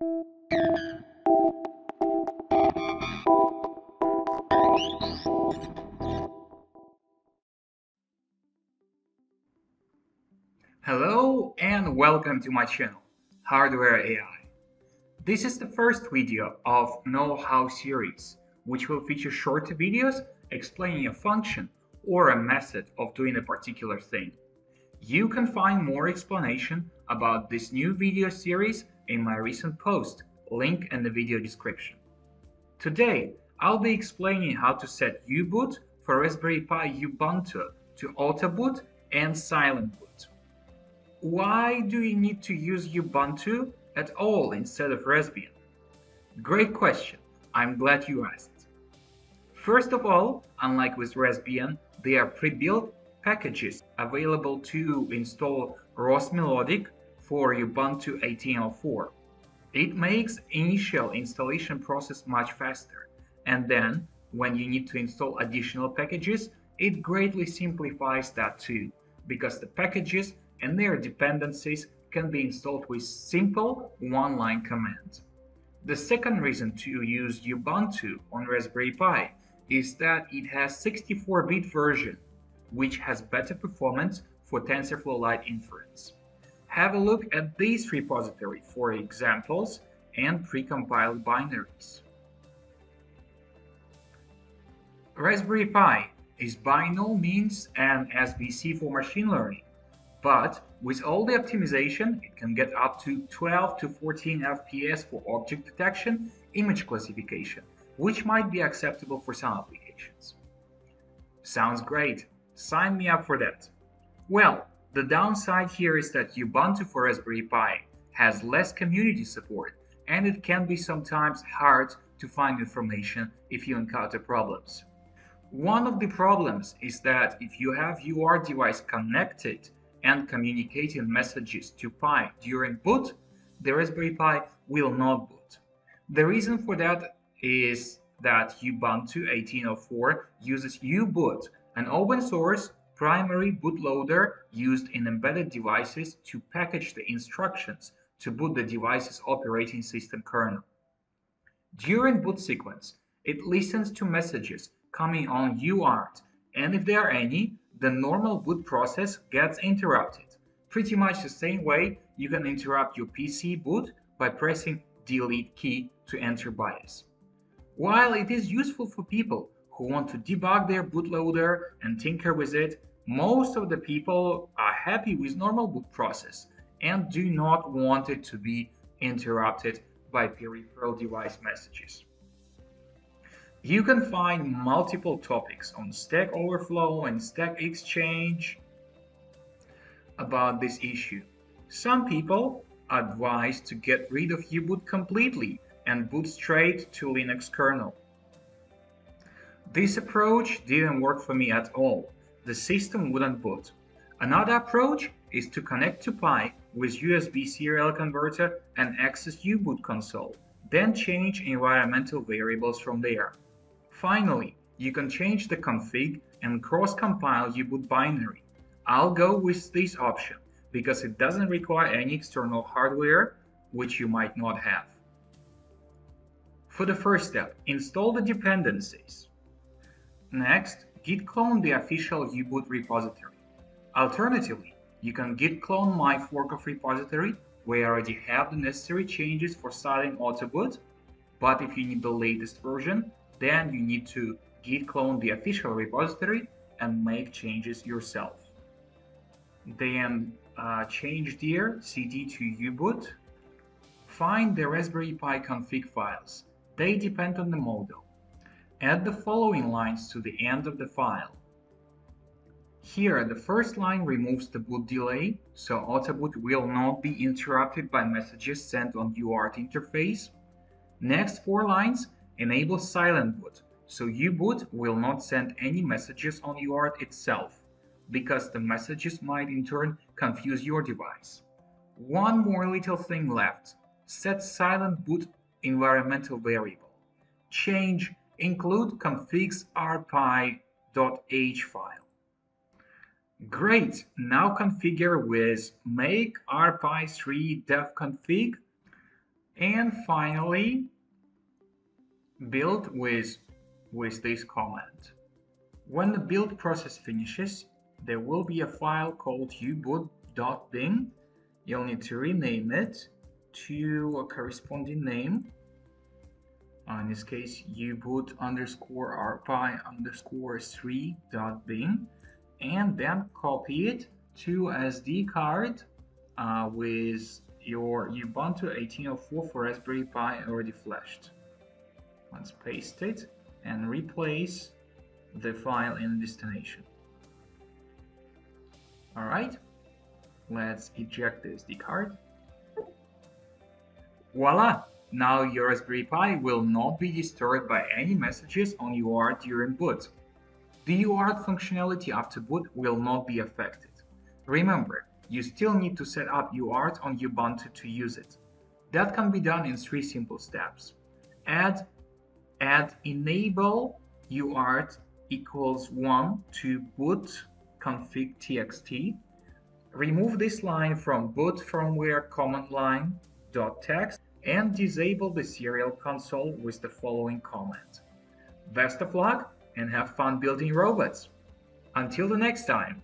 Hello and welcome to my channel, Hardware AI. This is the first video of Know How series, which will feature short videos explaining a function or a method of doing a particular thing. You can find more explanation about this new video series in my recent post, link in the video description. Today, I'll be explaining how to set U-boot for Raspberry Pi Ubuntu to auto boot and silent boot. Why do you need to use Ubuntu at all instead of Raspbian? Great question. I'm glad you asked. First of all, unlike with Raspbian, there are pre-built packages available to install ROS Melodic for Ubuntu 18.04. It makes initial installation process much faster, and then when you need to install additional packages, it greatly simplifies that too, because the packages and their dependencies can be installed with simple one-line commands. The second reason to use Ubuntu on Raspberry Pi is that it has 64-bit version, which has better performance for TensorFlow Lite inference. Have a look at this repository for examples and precompiled binaries. Raspberry Pi is by no means an SBC for machine learning, but with all the optimization, it can get up to 12 to 14 FPS for object detection, image classification, which might be acceptable for some applications. Sounds great. Sign me up for that. Well, the downside here is that Ubuntu for Raspberry Pi has less community support and it can be sometimes hard to find information if you encounter problems. One of the problems is that if you have UART device connected and communicating messages to Pi during boot, the Raspberry Pi will not boot. The reason for that is that Ubuntu 18.04 uses U-Boot, an open source primary bootloader used in embedded devices to package the instructions to boot the device's operating system kernel. During boot sequence, it listens to messages coming on UART, and if there are any, the normal boot process gets interrupted. Pretty much the same way you can interrupt your PC boot by pressing delete key to enter BIOS. While it is useful for people who want to debug their bootloader and tinker with it, most of the people are happy with normal boot process and do not want it to be interrupted by peripheral device messages. You can find multiple topics on Stack Overflow and Stack Exchange about this issue. Some people advise to get rid of U-boot completely and boot straight to Linux kernel. This approach didn't work for me at all. The system wouldn't boot. Another approach is to connect to Pi with USB serial converter and access U-boot console, then change environmental variables from there. Finally, you can change the config and cross-compile U-boot binary. I'll go with this option because it doesn't require any external hardware, which you might not have. For the first step, install the dependencies. Next, git clone the official U-boot repository. Alternatively, you can git clone my fork of repository where I already have the necessary changes for starting autoboot, but if you need the latest version, then you need to git clone the official repository and make changes yourself. Then uh, change dir cd to U-boot. Find the Raspberry Pi config files. They depend on the model. Add the following lines to the end of the file. Here, the first line removes the boot delay, so Autoboot will not be interrupted by messages sent on UART interface. Next four lines enable silent boot, so U-boot will not send any messages on UART itself, because the messages might in turn confuse your device. One more little thing left. Set silent boot environmental variable. Change include configs rpi.h file. Great, now configure with make rpi3 defconfig And finally, build with, with this command. When the build process finishes, there will be a file called uboot.bin. You'll need to rename it to a corresponding name. Uh, in this case, U-boot underscore rpi underscore 3 dot bin and then copy it to SD card uh, with your Ubuntu 18.04 for Raspberry Pi already flashed. Let's paste it and replace the file in destination. Alright, let's eject the SD card. Voila! Now your Raspberry Pi will not be disturbed by any messages on UART during boot. The UART functionality after boot will not be affected. Remember, you still need to set up UART on Ubuntu to use it. That can be done in three simple steps. Add, add enable UART equals 1 to boot config txt. Remove this line from boot firmware command line dot text and disable the serial console with the following comment. Best of luck and have fun building robots. Until the next time.